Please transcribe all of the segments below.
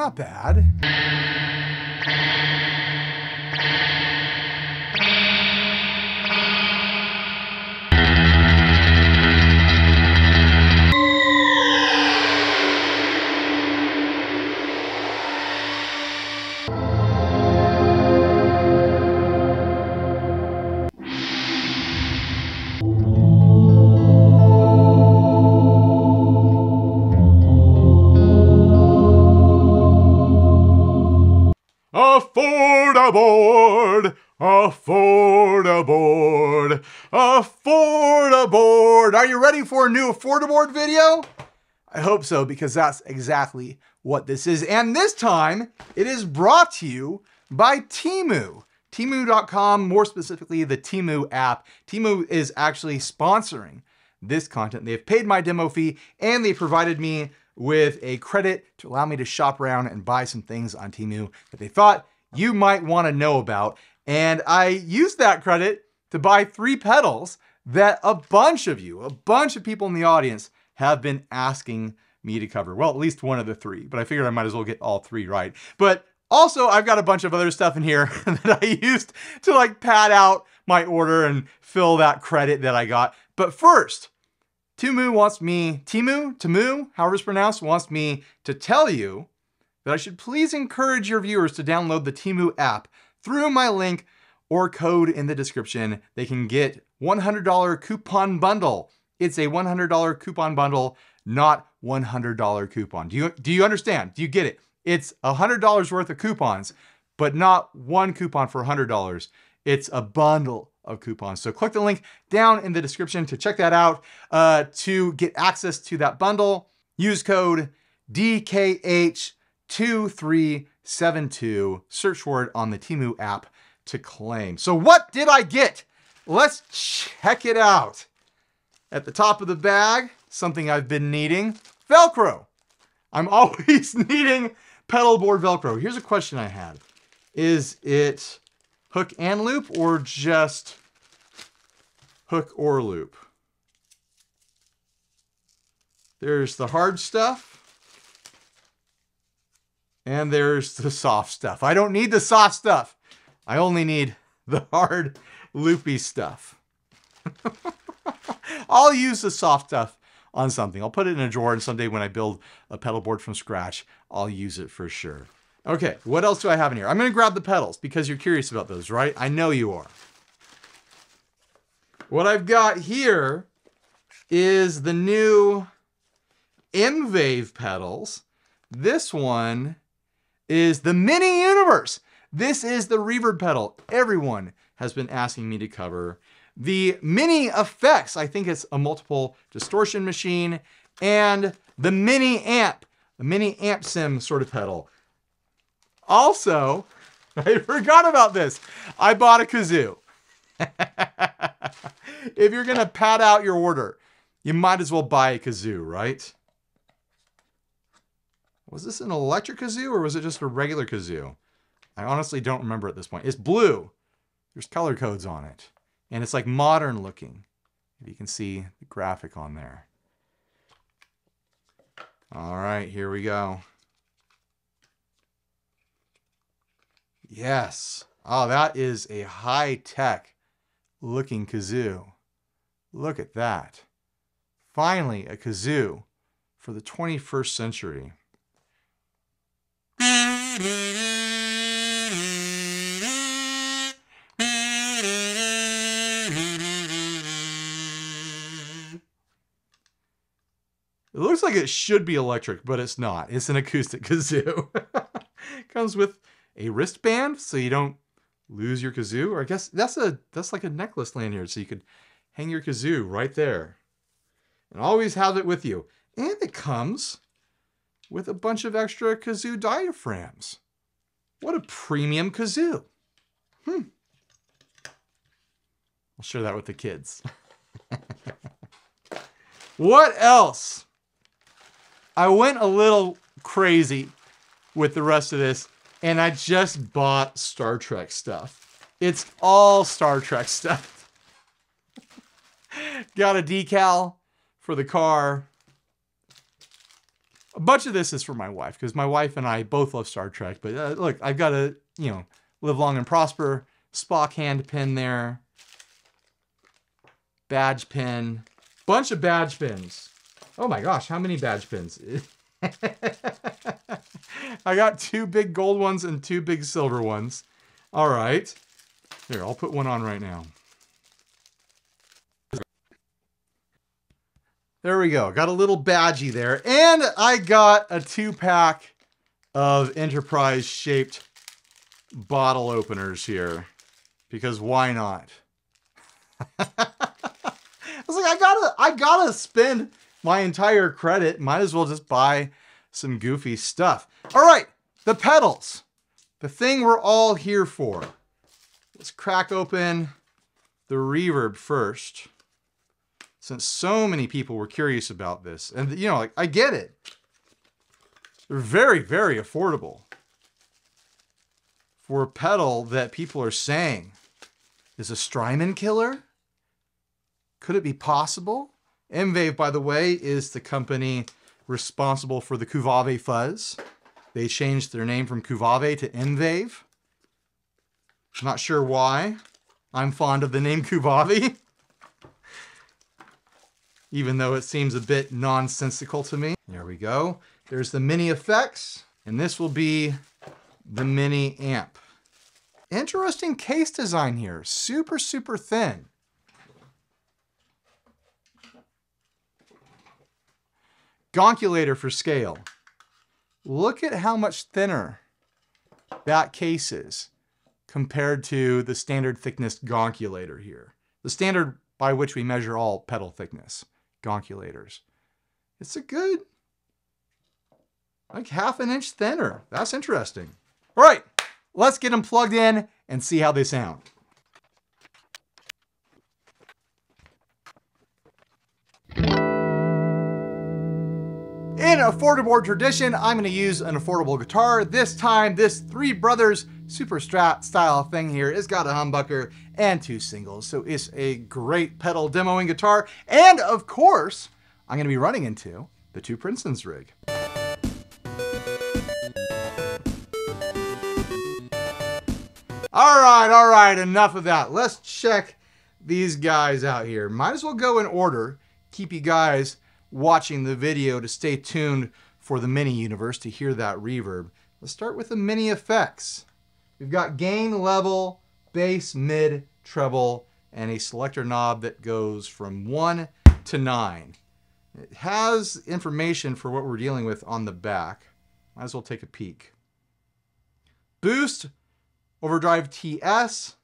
not bad. Ready for a new affordable video? I hope so because that's exactly what this is. And this time it is brought to you by Temu. Temu.com, more specifically the Temu app. Temu is actually sponsoring this content. They've paid my demo fee and they provided me with a credit to allow me to shop around and buy some things on Temu that they thought you might want to know about. And I used that credit to buy three pedals that a bunch of you, a bunch of people in the audience have been asking me to cover. Well, at least one of the three, but I figured I might as well get all three right. But also, I've got a bunch of other stuff in here that I used to like pad out my order and fill that credit that I got. But first, Temu wants me, Timu, Temu, however it's pronounced, wants me to tell you that I should please encourage your viewers to download the Temu app through my link or code in the description. They can get $100 coupon bundle. It's a $100 coupon bundle, not $100 coupon. Do you, do you understand? Do you get it? It's $100 worth of coupons, but not one coupon for $100. It's a bundle of coupons. So click the link down in the description to check that out. Uh, to get access to that bundle, use code DKH2372. Search it on the Temu app to claim. So what did I get? Let's check it out. At the top of the bag, something I've been needing, Velcro. I'm always needing pedal board Velcro. Here's a question I had. Is it hook and loop or just hook or loop? There's the hard stuff. And there's the soft stuff. I don't need the soft stuff. I only need the hard loopy stuff. I'll use the soft stuff on something. I'll put it in a drawer and someday when I build a pedal board from scratch, I'll use it for sure. Okay, what else do I have in here? I'm gonna grab the pedals because you're curious about those, right? I know you are. What I've got here is the new M-Vave pedals. This one is the Mini Universe. This is the reverb pedal everyone has been asking me to cover. The Mini Effects, I think it's a multiple distortion machine, and the Mini Amp, the Mini Amp Sim sort of pedal. Also, I forgot about this. I bought a kazoo. if you're gonna pad out your order, you might as well buy a kazoo, right? Was this an electric kazoo or was it just a regular kazoo? I honestly don't remember at this point. It's blue. There's color codes on it. And it's like modern looking. If you can see the graphic on there. All right, here we go. Yes. Oh, that is a high-tech looking kazoo. Look at that. Finally, a kazoo for the 21st century. It looks like it should be electric, but it's not. It's an acoustic kazoo. Comes with a wristband so you don't lose your kazoo. Or I guess that's a that's like a necklace lanyard, so you could hang your kazoo right there. And always have it with you. And it comes with a bunch of extra kazoo diaphragms. What a premium kazoo. Hmm. I'll share that with the kids. what else? I went a little crazy with the rest of this and I just bought Star Trek stuff. It's all Star Trek stuff. Got a decal for the car. A bunch of this is for my wife because my wife and I both love Star Trek. But uh, look, I've got a, you know, live long and prosper. Spock hand pin there. Badge pin. Bunch of badge pins. Oh my gosh, how many badge pins? I got two big gold ones and two big silver ones. All right. Here, I'll put one on right now. There we go. Got a little badgy there. And I got a two pack of Enterprise shaped bottle openers here. Because why not? I was like, I gotta, I gotta spend my entire credit. Might as well just buy some goofy stuff. All right, the pedals. The thing we're all here for. Let's crack open the reverb first since so many people were curious about this. And, you know, like, I get it. They're very, very affordable for a pedal that people are saying is a Strymon killer. Could it be possible? M-Vave, by the way, is the company responsible for the Cuvave fuzz. They changed their name from Cuvave to M-Vave. Not sure why. I'm fond of the name Cuvave. even though it seems a bit nonsensical to me. There we go. There's the mini effects, and this will be the mini amp. Interesting case design here. Super, super thin. Gonculator for scale. Look at how much thinner that case is compared to the standard thickness gonculator here. The standard by which we measure all pedal thickness gonculators. It's a good, like half an inch thinner. That's interesting. All right, let's get them plugged in and see how they sound. Affordable tradition, I'm going to use an affordable guitar. This time, this Three Brothers Super Strat style thing here It's got a humbucker and two singles, so it's a great pedal demoing guitar. And of course, I'm going to be running into the two Princeton's rig. All right, all right, enough of that. Let's check these guys out here. Might as well go in order. Keep you guys watching the video to stay tuned for the mini universe to hear that reverb. Let's start with the mini effects. We've got gain, level, bass, mid, treble, and a selector knob that goes from 1 to 9. It has information for what we're dealing with on the back. Might as well take a peek. Boost, Overdrive TS,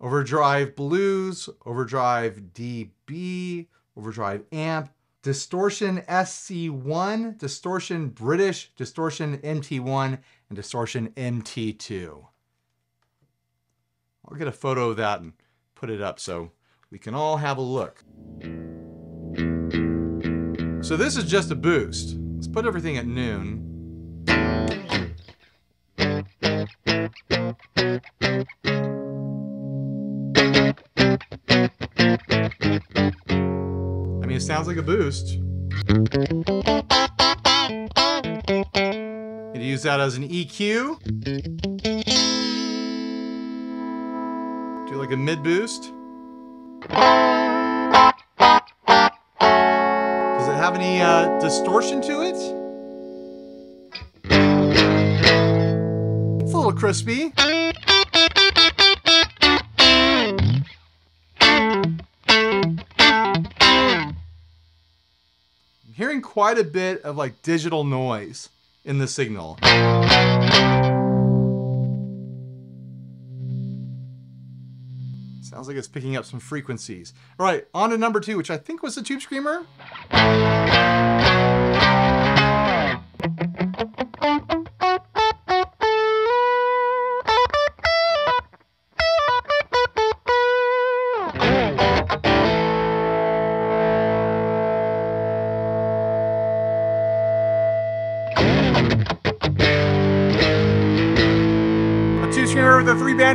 Overdrive Blues, Overdrive DB, overdrive amp, distortion SC1, distortion British, distortion MT1, and distortion MT2. I'll get a photo of that and put it up so we can all have a look. So this is just a boost. Let's put everything at noon. Sounds like a boost. Could use that as an EQ. Do like a mid boost. Does it have any uh, distortion to it? It's a little crispy. Quite a bit of like digital noise in the signal. Sounds like it's picking up some frequencies. All right, on to number two, which I think was the Tube Screamer.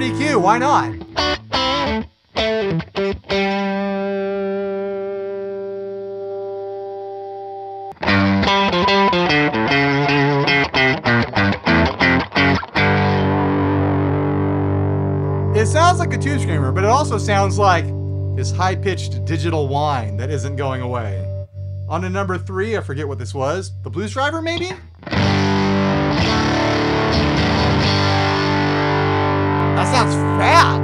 RDQ, why not? It sounds like a tube screamer, but it also sounds like this high-pitched digital whine that isn't going away. On to number three, I forget what this was. The Blues Driver, maybe? That sounds fat.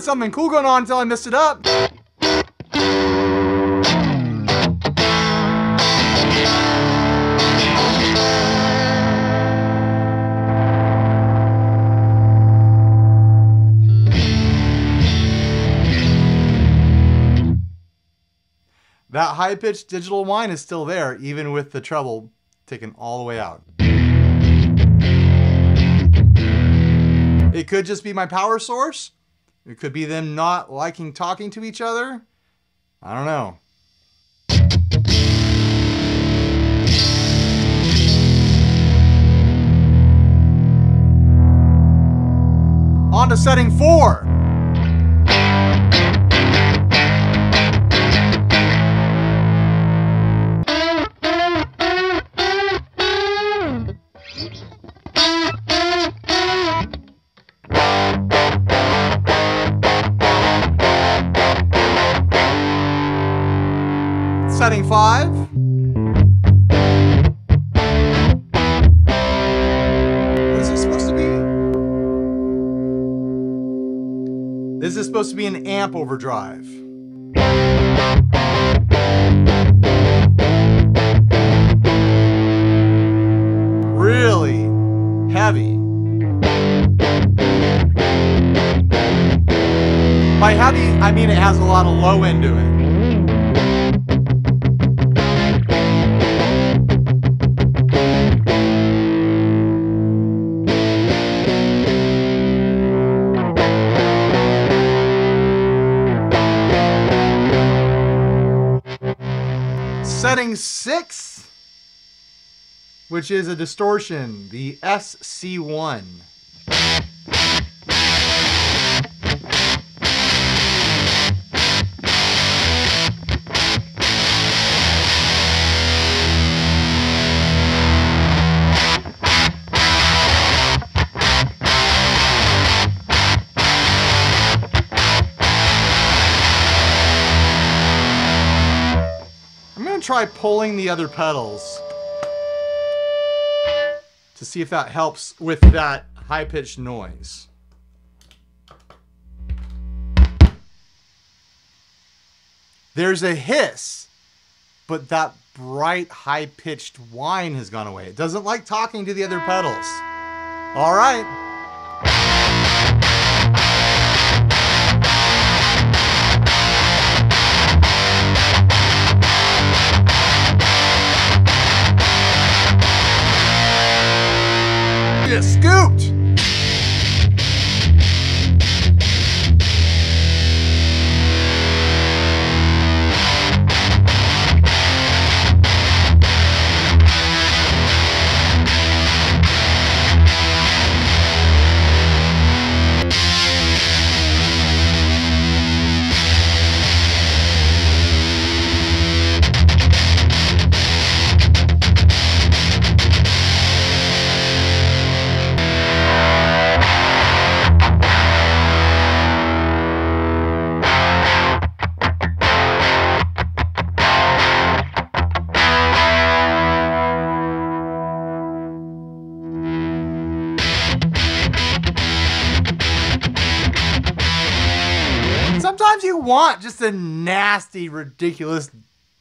Had something cool going on until I messed it up. That high-pitched digital whine is still there, even with the treble taken all the way out. It could just be my power source. It could be them not liking talking to each other. I don't know. On to setting four. Five. What is this supposed to be? This is supposed to be an amp overdrive. Really heavy. By heavy, I mean it has a lot of low end to it. Which is a distortion, the SC1. I'm gonna try pulling the other pedals to see if that helps with that high-pitched noise. There's a hiss, but that bright, high-pitched whine has gone away. It doesn't like talking to the other pedals. All right. Scooped. Nasty, ridiculous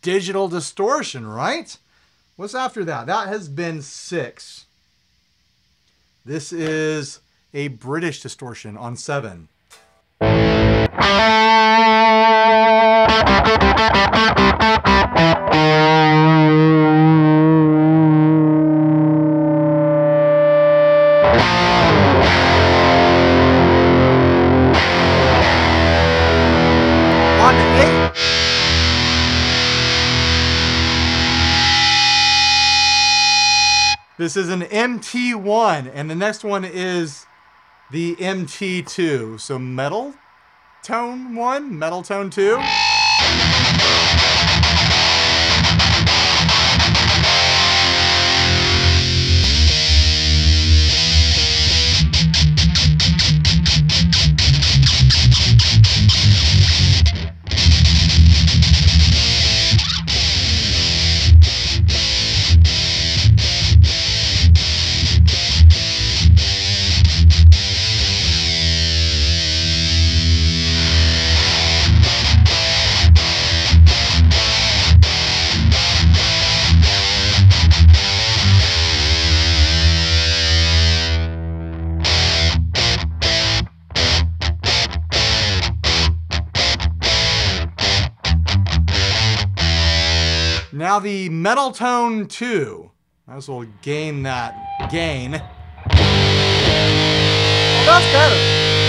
digital distortion, right? What's after that? That has been six. This is a British distortion on seven. This is an MT1, and the next one is the MT2. So metal tone one, metal tone two. Now the metal tone 2. Might as well gain that gain. Oh, that's better.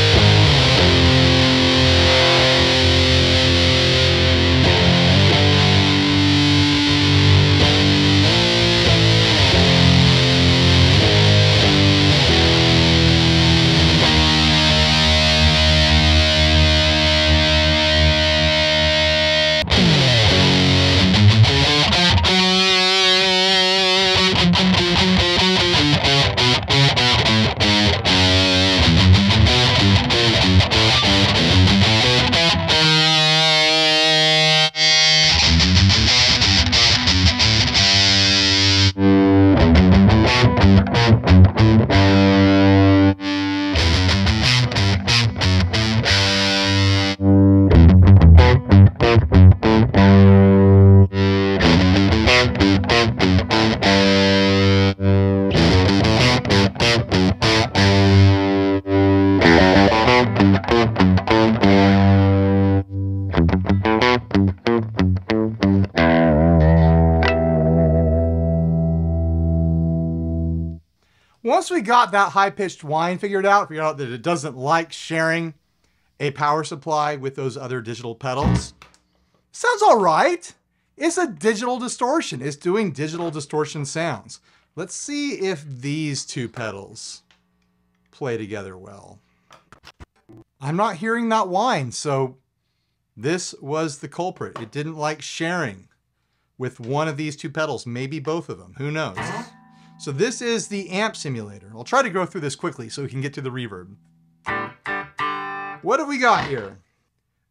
We got that high pitched whine figured out, figured out that it doesn't like sharing a power supply with those other digital pedals, sounds all right. It's a digital distortion. It's doing digital distortion sounds. Let's see if these two pedals play together well. I'm not hearing that whine, so this was the culprit. It didn't like sharing with one of these two pedals, maybe both of them, who knows. So this is the amp simulator. I'll try to go through this quickly so we can get to the reverb. What have we got here?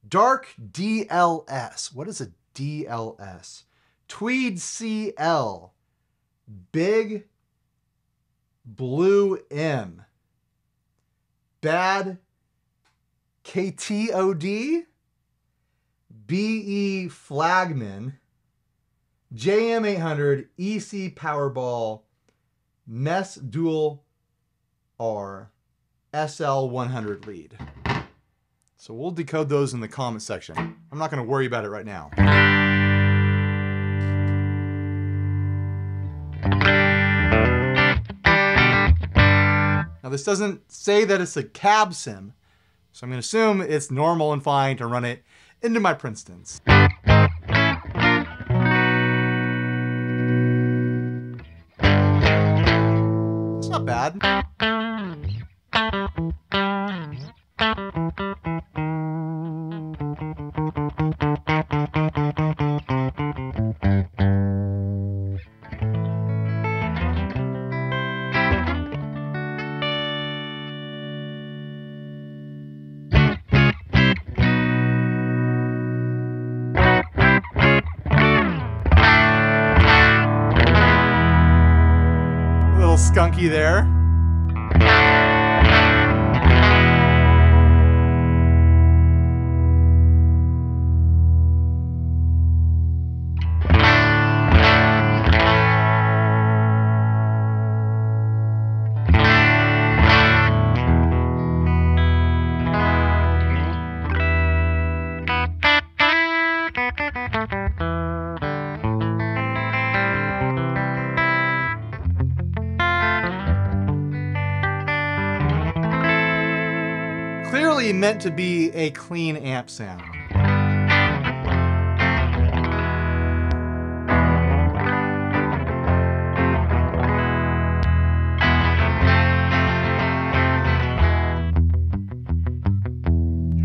Dark DLS. What is a DLS? Tweed CL. Big Blue M. Bad KTOD. BE Flagman. JM800 EC Powerball Mess Dual R SL100 lead. So we'll decode those in the comment section. I'm not going to worry about it right now. Now this doesn't say that it's a cab sim, so I'm going to assume it's normal and fine to run it into my Princetons. It's really meant to be a clean amp sound.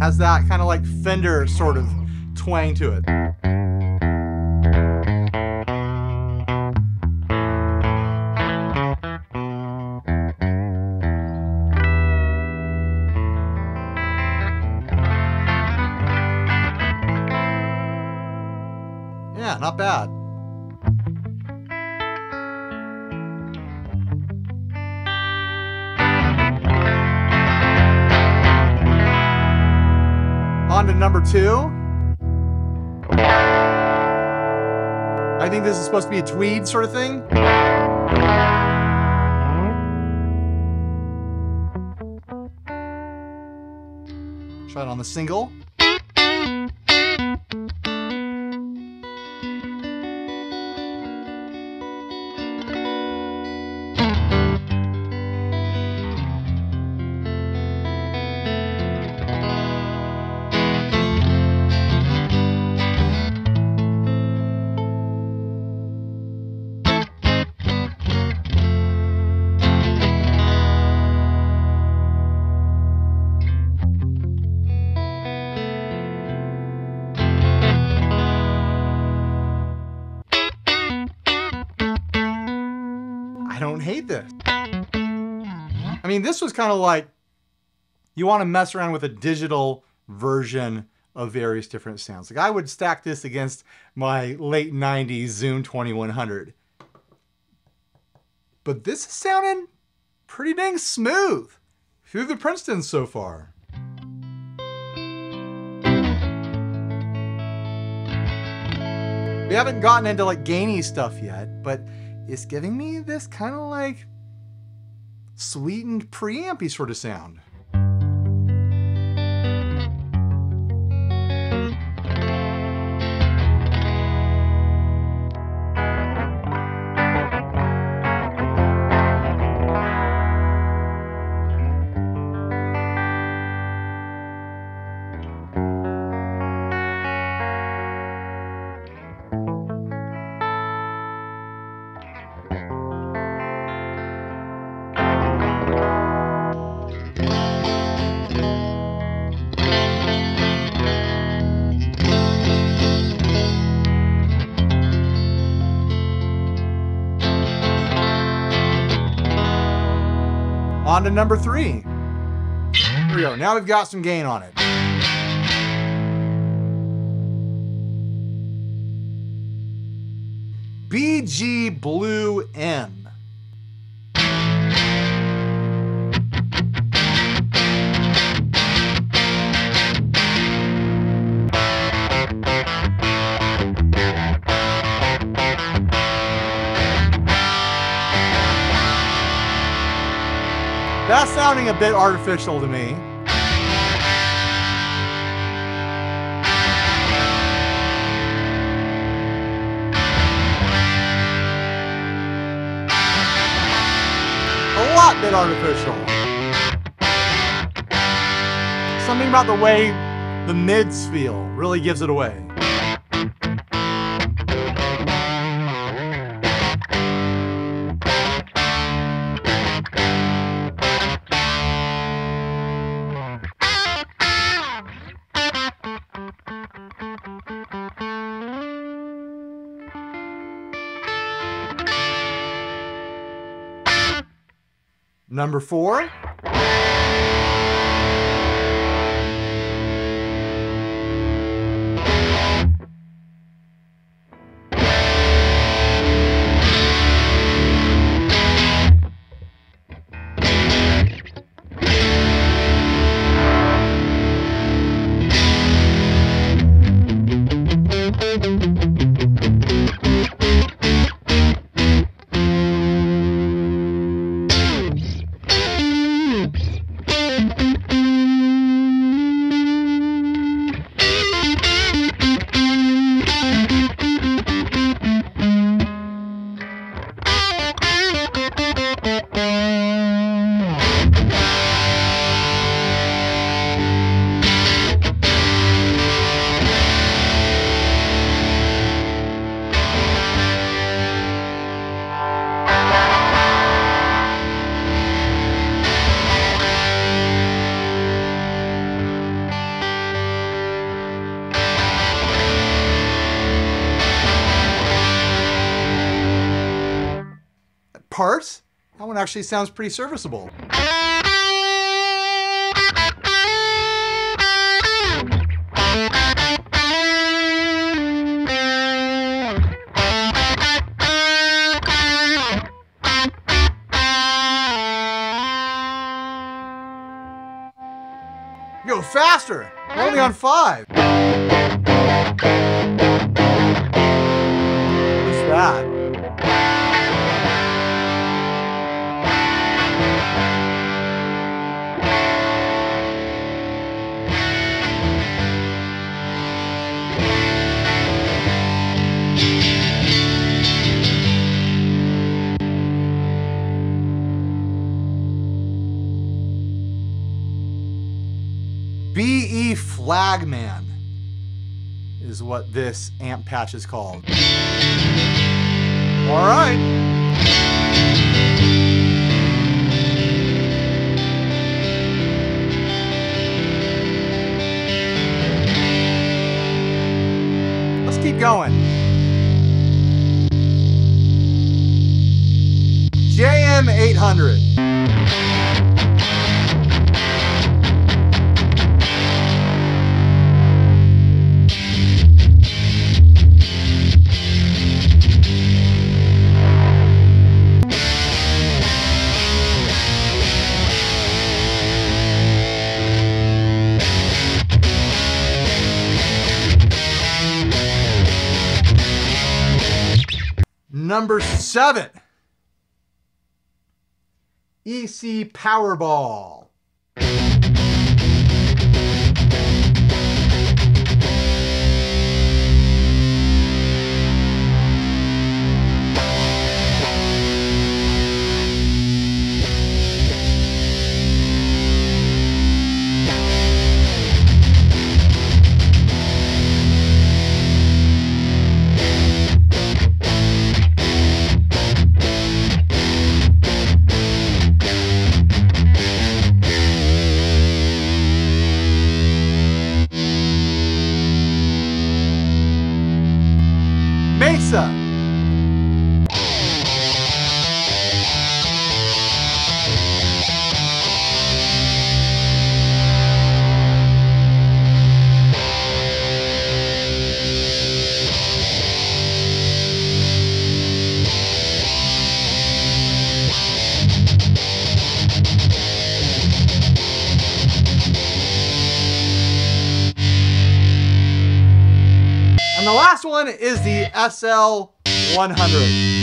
Has that kind of like Fender sort of twang to it. Not bad. On to number two. I think this is supposed to be a tweed sort of thing. Try it on the single. Kind of like you want to mess around with a digital version of various different sounds. Like I would stack this against my late 90s Zoom 2100. But this is sounding pretty dang smooth through the Princeton so far. We haven't gotten into like gainy stuff yet, but it's giving me this kind of like sweetened preampy sort of sound. To number three. Here we go. Now we've got some gain on it. BG Blue M. Sounding a bit artificial to me. A lot bit artificial. Something about the way the mids feel really gives it away. Number four. Actually sounds pretty serviceable. Go faster! We're only on five. Flagman is what this amp patch is called. All right. Let's keep going. JM 800. Number seven, EC Powerball. And the last one is the SL100.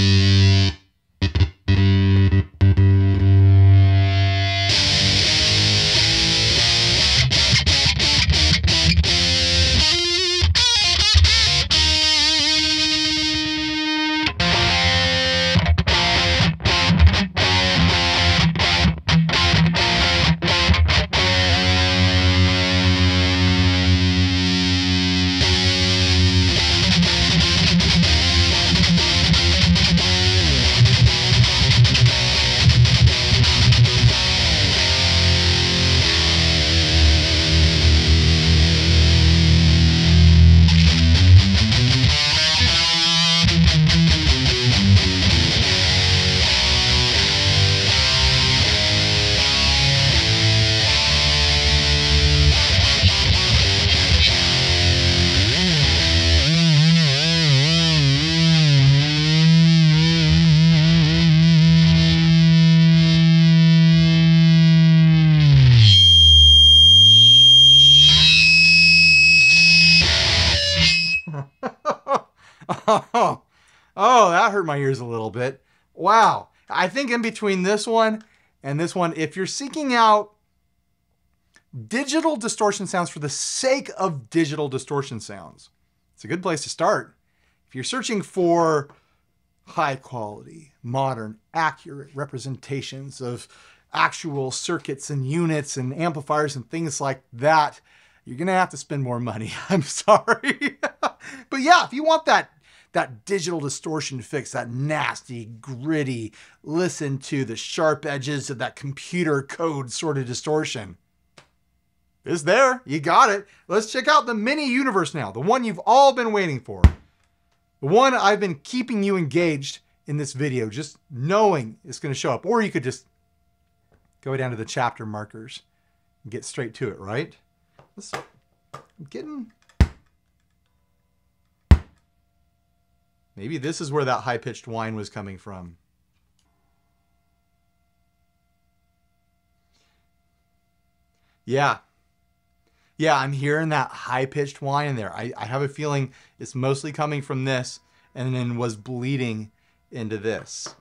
That hurt my ears a little bit. Wow. I think in between this one and this one, if you're seeking out digital distortion sounds for the sake of digital distortion sounds, it's a good place to start. If you're searching for high quality, modern, accurate representations of actual circuits and units and amplifiers and things like that, you're gonna have to spend more money. I'm sorry. but yeah, if you want that that digital distortion fix, that nasty, gritty, listen to the sharp edges of that computer code sort of distortion. It's there. You got it. Let's check out the mini universe now, the one you've all been waiting for. The one I've been keeping you engaged in this video, just knowing it's going to show up. Or you could just go down to the chapter markers and get straight to it, right? Let's, I'm getting... Maybe this is where that high-pitched whine was coming from. Yeah. Yeah, I'm hearing that high-pitched whine in there. I, I have a feeling it's mostly coming from this and then was bleeding into this.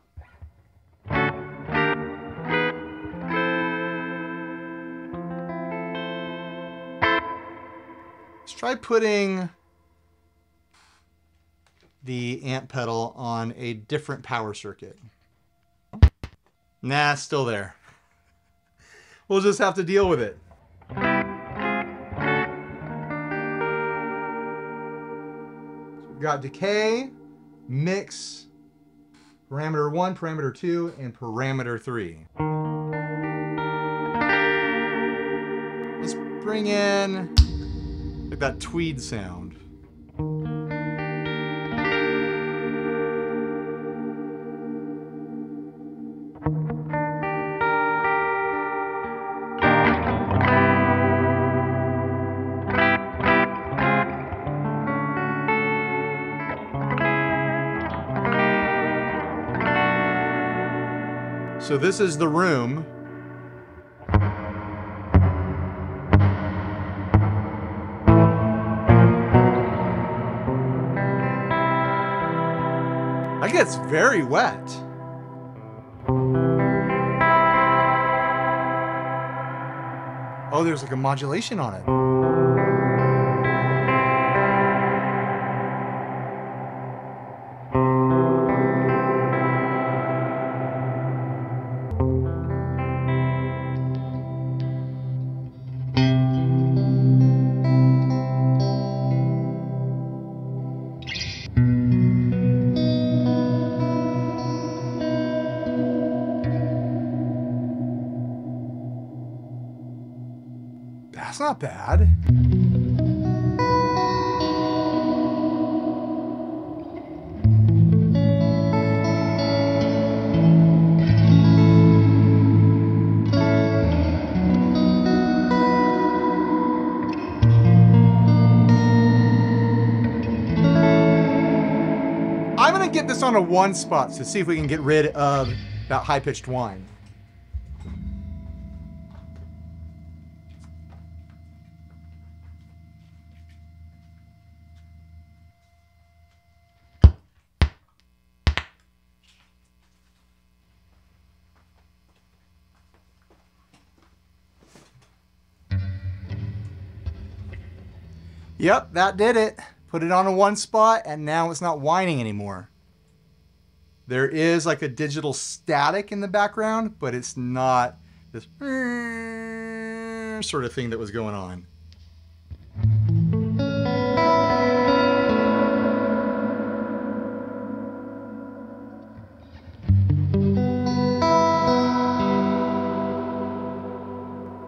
Let's try putting the amp pedal on a different power circuit. Nah, still there. We'll just have to deal with it. Got decay, mix, parameter 1, parameter 2, and parameter 3. Let's bring in like that tweed sound. So this is the room. That gets very wet. Oh, there's like a modulation on it. Bad. I'm gonna get this on a one spot to see if we can get rid of that high-pitched whine. Yep, that did it. Put it on a one spot and now it's not whining anymore. There is like a digital static in the background, but it's not this sort of thing that was going on.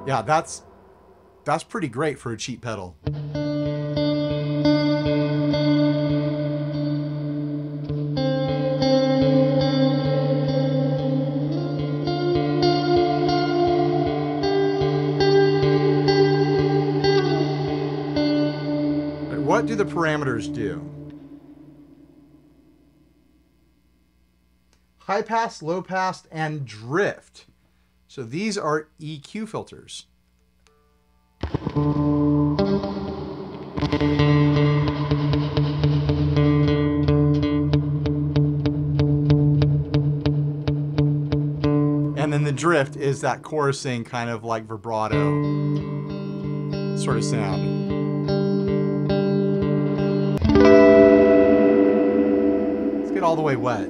Yeah, that's that's pretty great for a cheap pedal. What do the parameters do? High pass, low pass, and drift. So these are EQ filters. And then the drift is that chorusing kind of like vibrato sort of sound. Get all the way wet.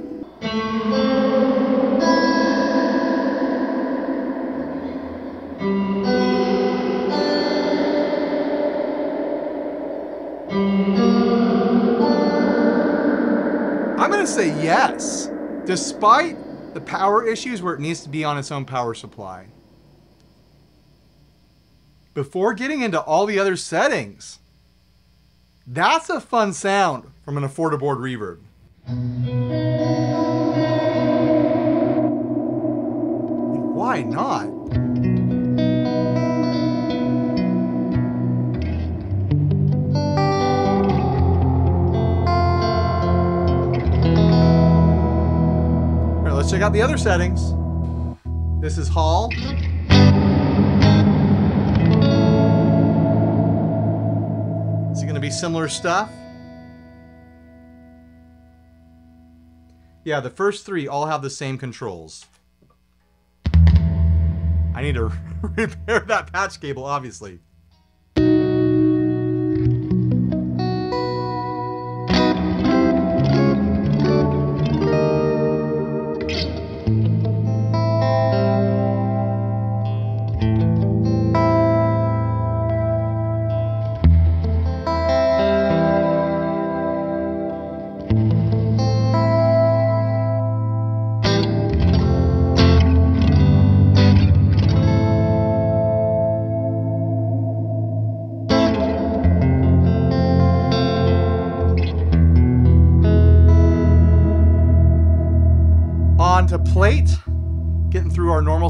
I'm to say yes, despite the power issues where it needs to be on its own power supply. Before getting into all the other settings, that's a fun sound from an Affordaboard reverb. Why not? All right, let's check out the other settings. This is Hall. Is it going to be similar stuff? Yeah, the first three all have the same controls. I need to repair that patch cable, obviously.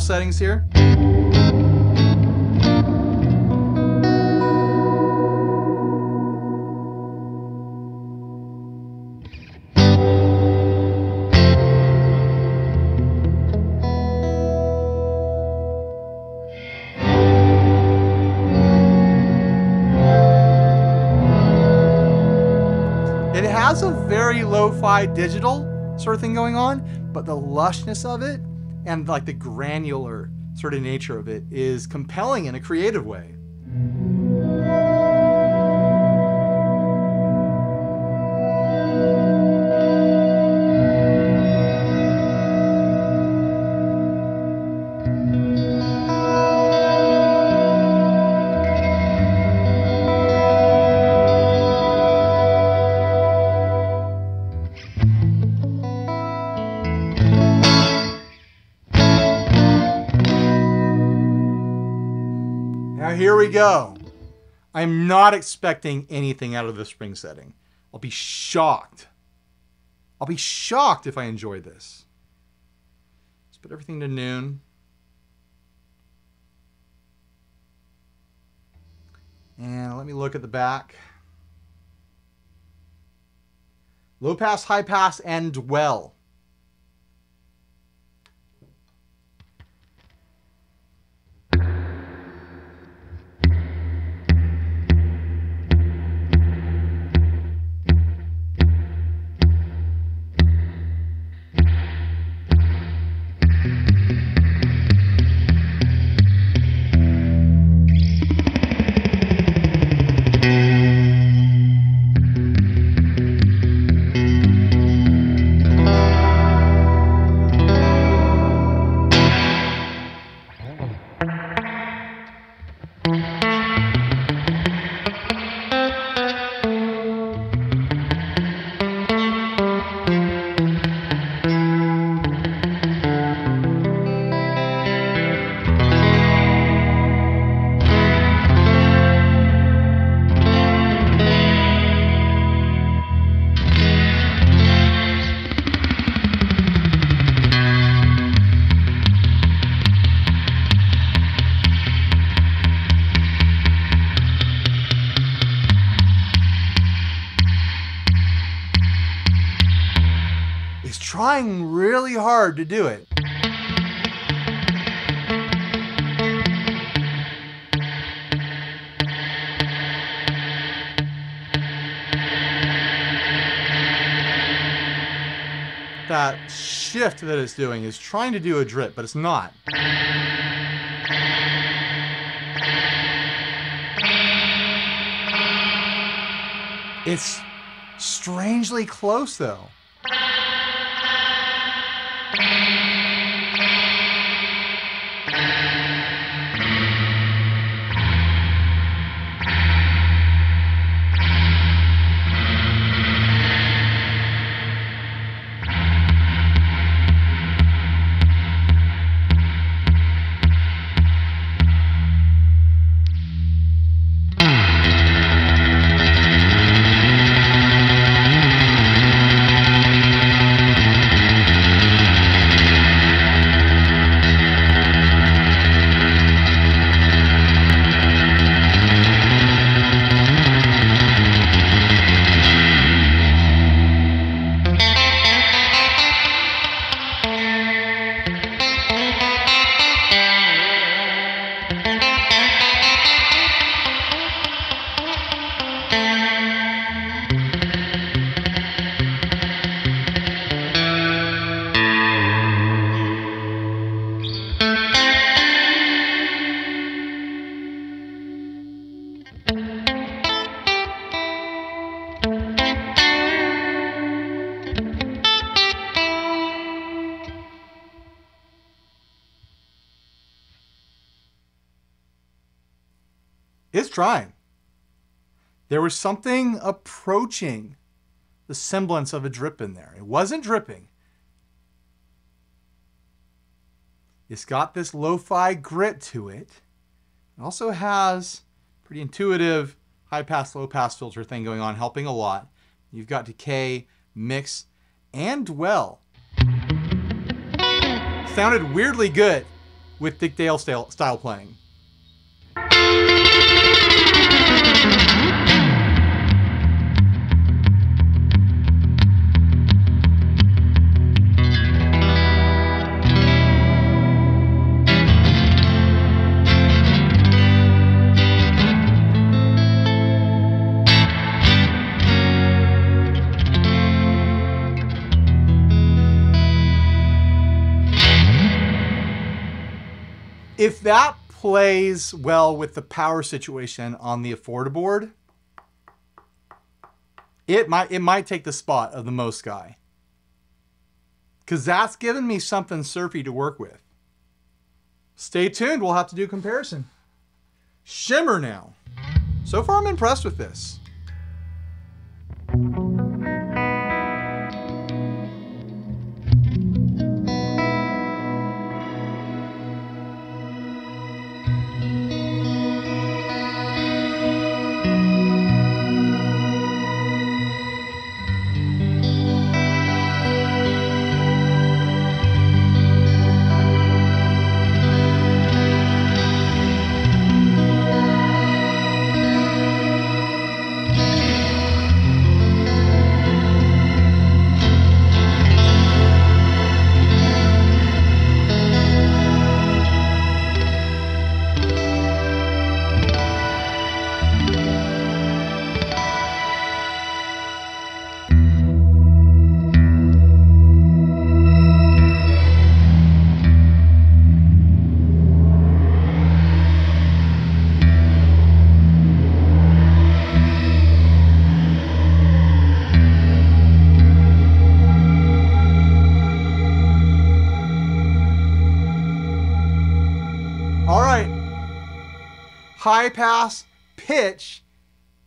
Settings here. It has a very lo-fi digital sort of thing going on, but the lushness of it and like the granular sort of nature of it is compelling in a creative way. I'm not expecting anything out of the spring setting. I'll be shocked. I'll be shocked if I enjoy this. Let's put everything to noon. And let me look at the back. Low pass, high pass, and dwell. Trying really hard to do it. That shift that it's doing is trying to do a drip, but it's not. It's strangely close though. Trying. There was something approaching the semblance of a drip in there. It wasn't dripping. It's got this lo-fi grit to it. It also has pretty intuitive high pass, low pass filter thing going on, helping a lot. You've got decay, mix, and dwell. Sounded weirdly good with Dick Dale style, style playing. If that plays well with the power situation on the Affordaboard, it might it might take the spot of the Mosky. Cause that's given me something surfy to work with. Stay tuned, we'll have to do comparison. Shimmer now. So far I'm impressed with this. High pass, pitch,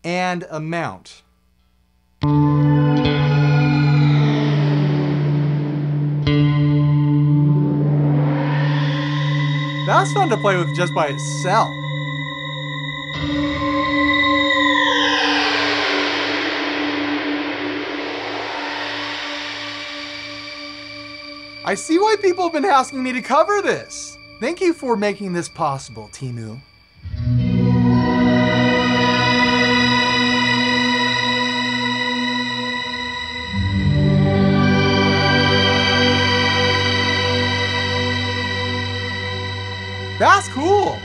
and amount. That's fun to play with just by itself. I see why people have been asking me to cover this. Thank you for making this possible, Temu. That's cool.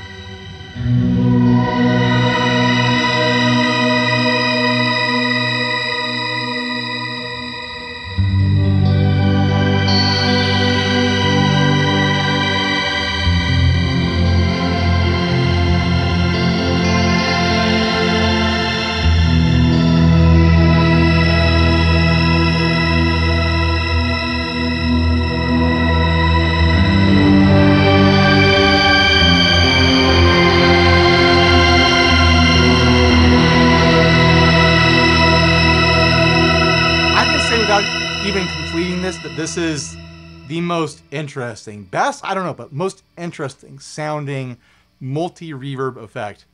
Most interesting, best, I don't know, but most interesting sounding multi reverb effect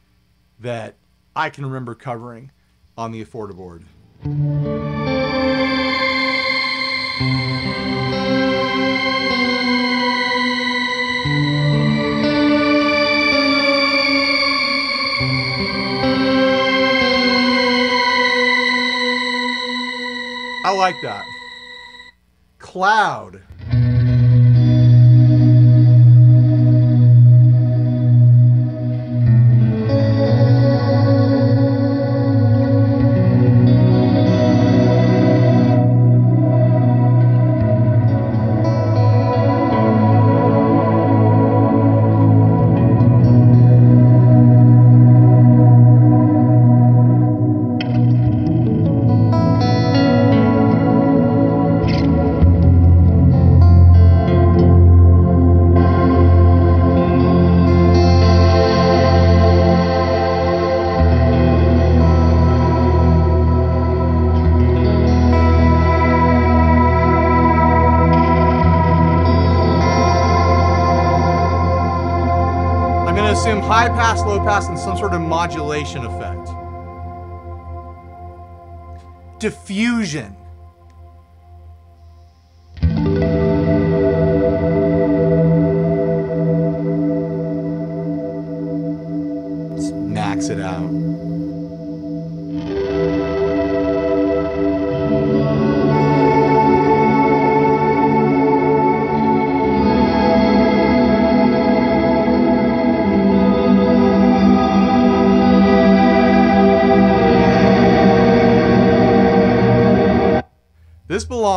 that I can remember covering on the Affordaboard. I like that. Cloud. Assume high pass, low pass, and some sort of modulation effect. Diffusion.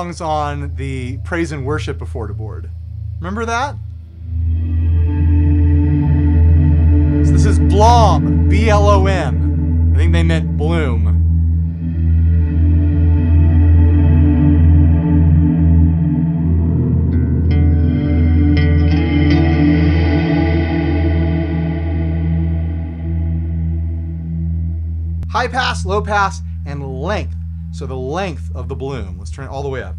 Belongs on the praise and worship Affordaboard. Remember that? So this is Blom, B L O M. I think they meant Bloom. High pass, low pass, and length. So the length of the bloom. Let's turn it all the way up.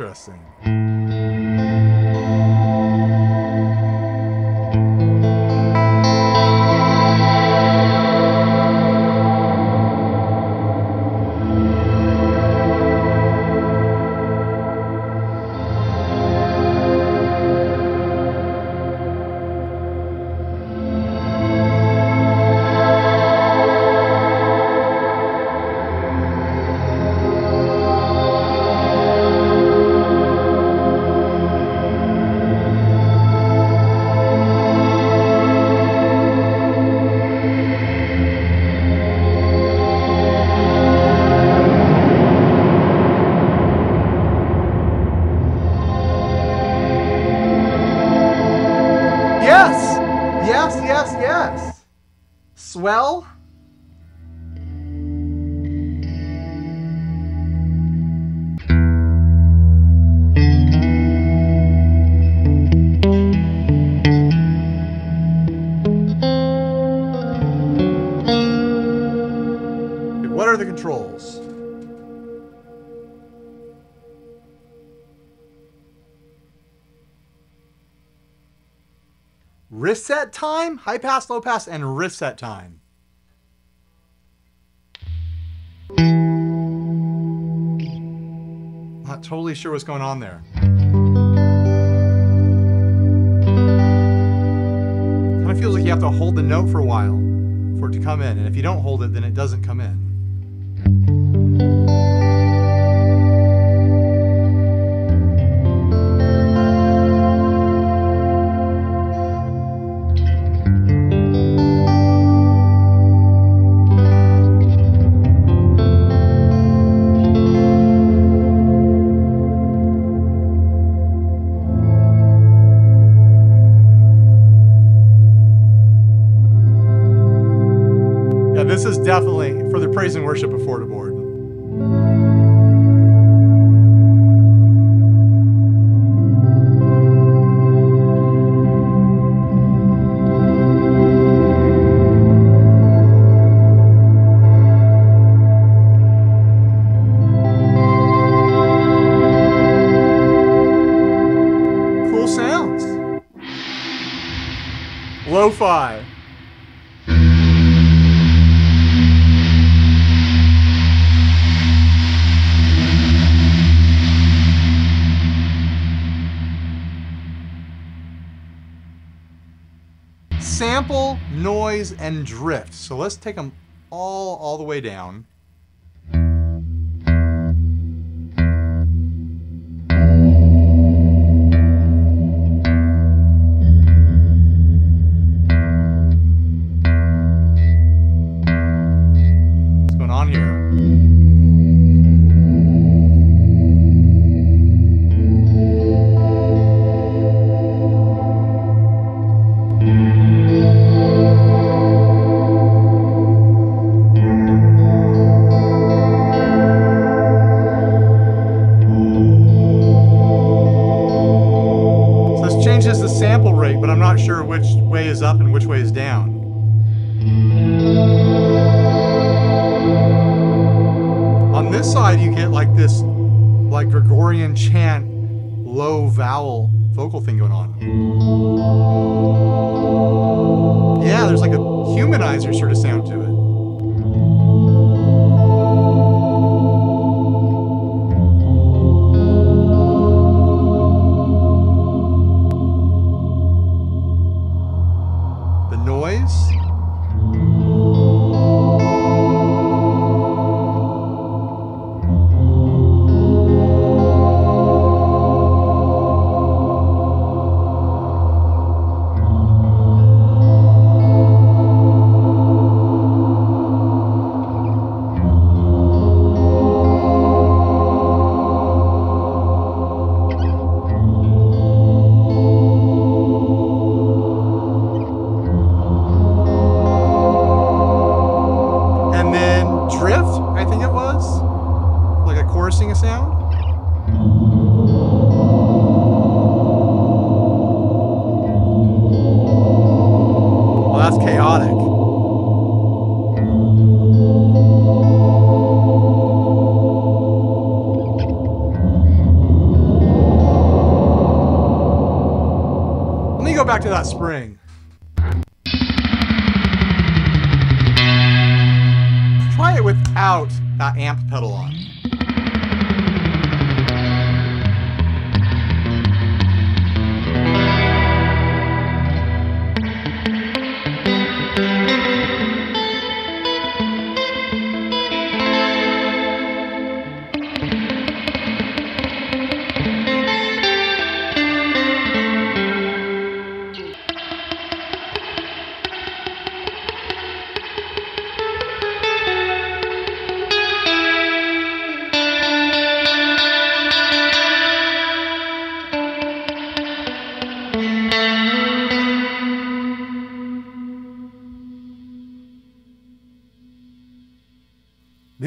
Interesting. Reset time, high pass, low pass, and reset time. Not totally sure what's going on there. Kind of feels like you have to hold the note for a while for it to come in, and if you don't hold it, then it doesn't come in. Praise and worship Affordaboard. Cool sounds. Lo-fi. And drift. So let's take them all all the way down. Back to that spring.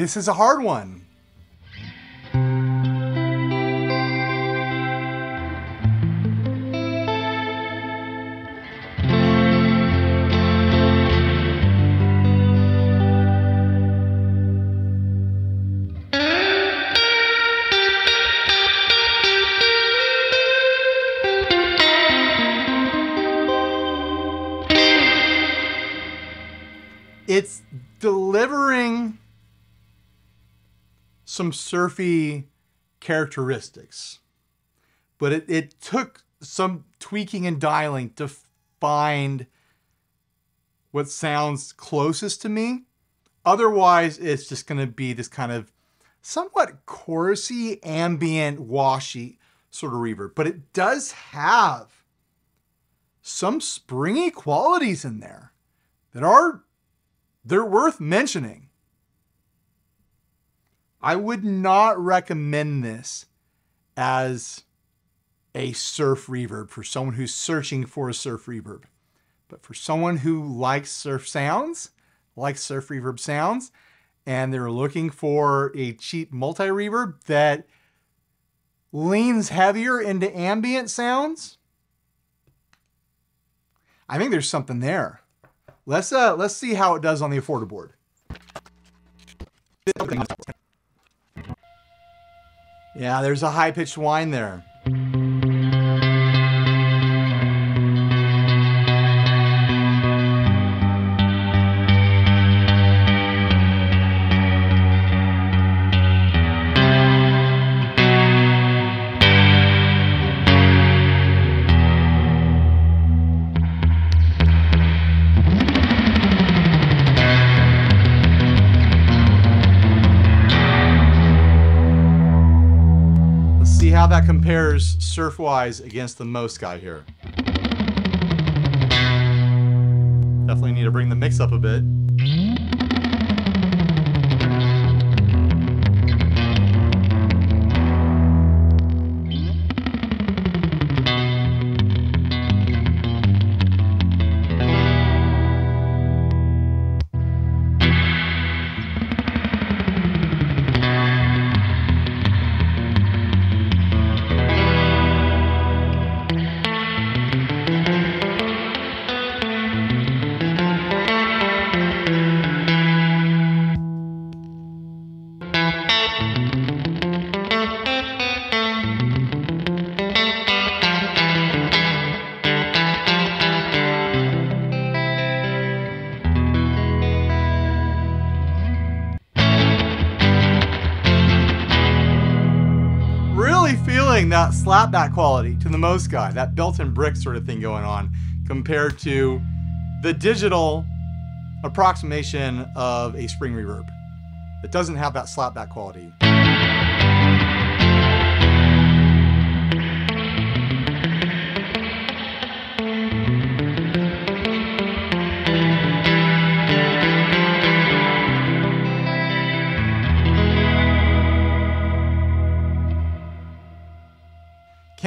This is a hard one. Some surfy characteristics, but it, it took some tweaking and dialing to find what sounds closest to me. Otherwise, it's just going to be this kind of somewhat chorusy, ambient, washy sort of reverb. But it does have some springy qualities in there that are they're worth mentioning. I would not recommend this as a surf reverb for someone who's searching for a surf reverb. But for someone who likes surf sounds, likes surf reverb sounds, and they're looking for a cheap multi reverb that leans heavier into ambient sounds, I think there's something there. Let's uh let's see how it does on the Affordaboard. Yeah, there's a high pitched whine there. That compares surf wise against the Mosky here. Definitely need to bring the mix up a bit. That quality to the Mosky, that built-in brick sort of thing going on, compared to the digital approximation of a spring reverb. It doesn't have that slapback quality.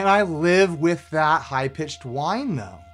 Can I live with that high-pitched whine though?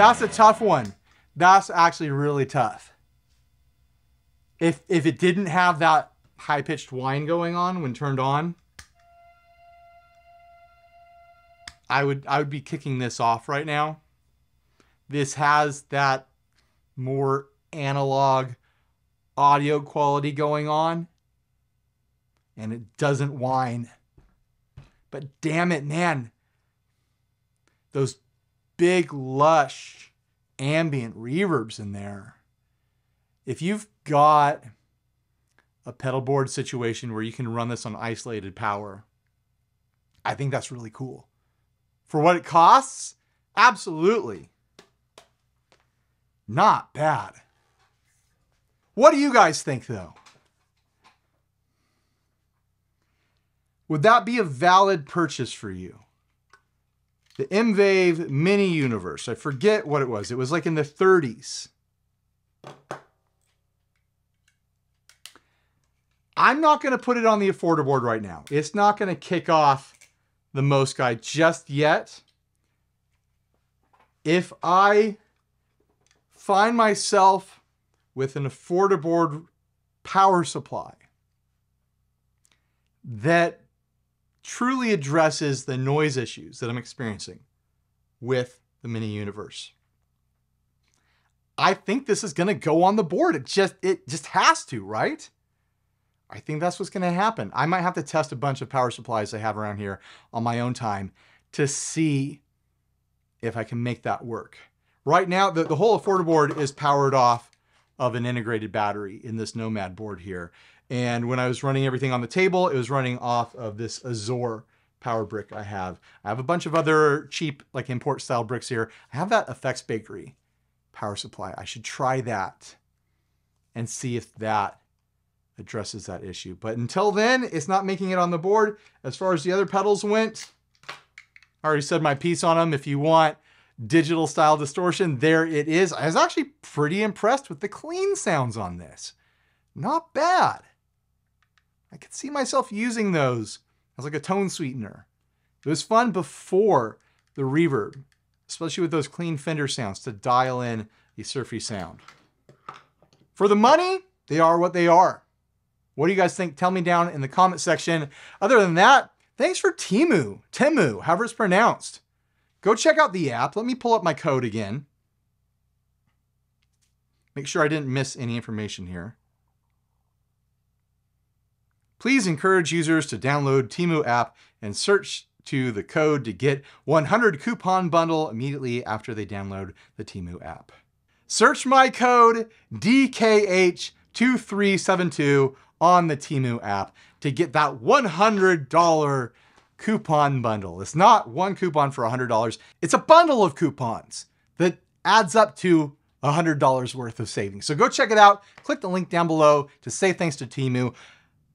That's a tough one. That's actually really tough. If if it didn't have that high pitched whine going on when turned on, I would I would be kicking this off right now. This has that more analog audio quality going on and it doesn't whine. But damn it, man. Those big, lush, ambient reverbs in there. If you've got a pedal board situation where you can run this on isolated power, I think that's really cool. For what it costs, absolutely. Not bad. What do you guys think, though? Would that be a valid purchase for you? The M-Vave Mini Universe. I forget what it was. It was like in the 30s. I'm not going to put it on the Affordaboard right now. It's not going to kick off the Mosky just yet. If I find myself with an Affordaboard power supply that truly addresses the noise issues that I'm experiencing with the mini universe. I think this is gonna go on the board. It just, it just has to, right? I think that's what's gonna happen. I might have to test a bunch of power supplies I have around here on my own time to see if I can make that work. Right now, the, the whole Affordaboard is powered off of an integrated battery in this Nomad board here. And when I was running everything on the table, it was running off of this Azor power brick I have. I have a bunch of other cheap, like import style bricks here. I have that Effects Bakery power supply. I should try that and see if that addresses that issue. But until then, it's not making it on the board. As far as the other pedals went, I already said my piece on them. If you want digital style distortion, there it is. I was actually pretty impressed with the clean sounds on this. Not bad. I could see myself using those as like a tone sweetener. It was fun before the reverb, especially with those clean Fender sounds to dial in the surfy sound. For the money, they are what they are. What do you guys think? Tell me down in the comment section. Other than that, thanks for Temu, Temu, however it's pronounced. Go check out the app. Let me pull up my code again. Make sure I didn't miss any information here. Please encourage users to download Temu app and search to the code to get 100 coupon bundle immediately after they download the Temu app. Search my code DKH2372 on the Temu app to get that $100 coupon bundle. It's not one coupon for $100. It's a bundle of coupons that adds up to $100 worth of savings. So go check it out. Click the link down below to say thanks to Temu.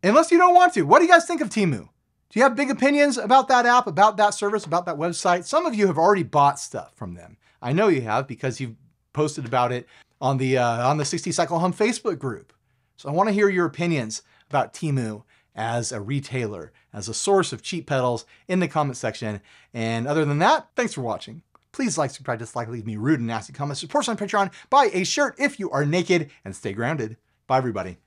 Unless you don't want to. What do you guys think of Temu? Do you have big opinions about that app, about that service, about that website? Some of you have already bought stuff from them. I know you have because you've posted about it on the uh, on the 60 Cycle Hum Facebook group. So I want to hear your opinions about Temu as a retailer, as a source of cheap pedals in the comment section. And other than that, thanks for watching. Please like, subscribe, dislike, leave me rude and nasty comments. Support us on Patreon. Buy a shirt if you are naked and stay grounded. Bye, everybody.